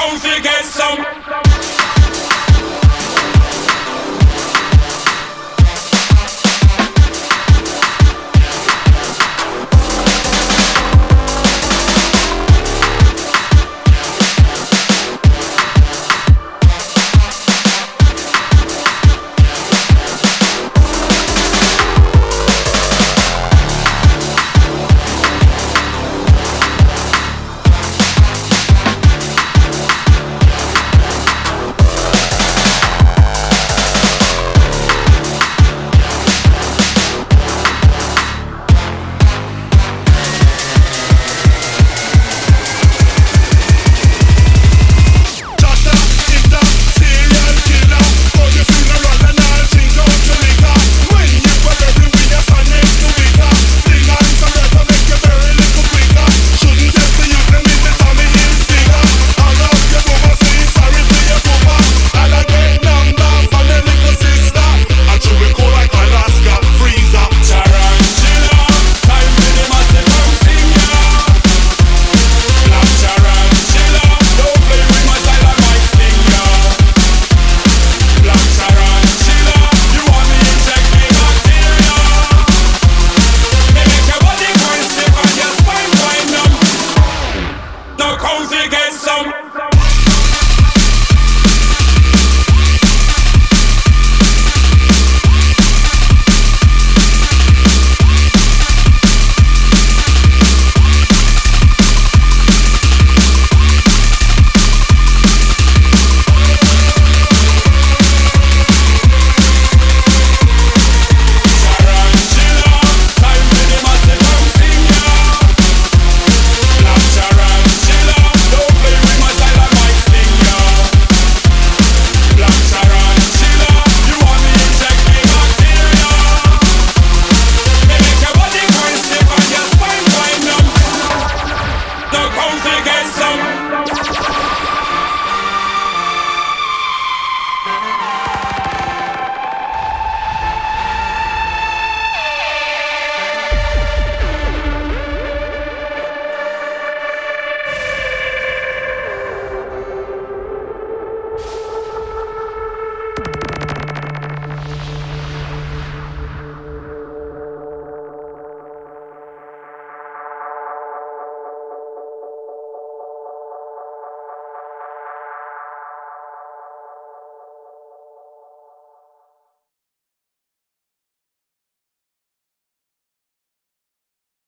comes to get some.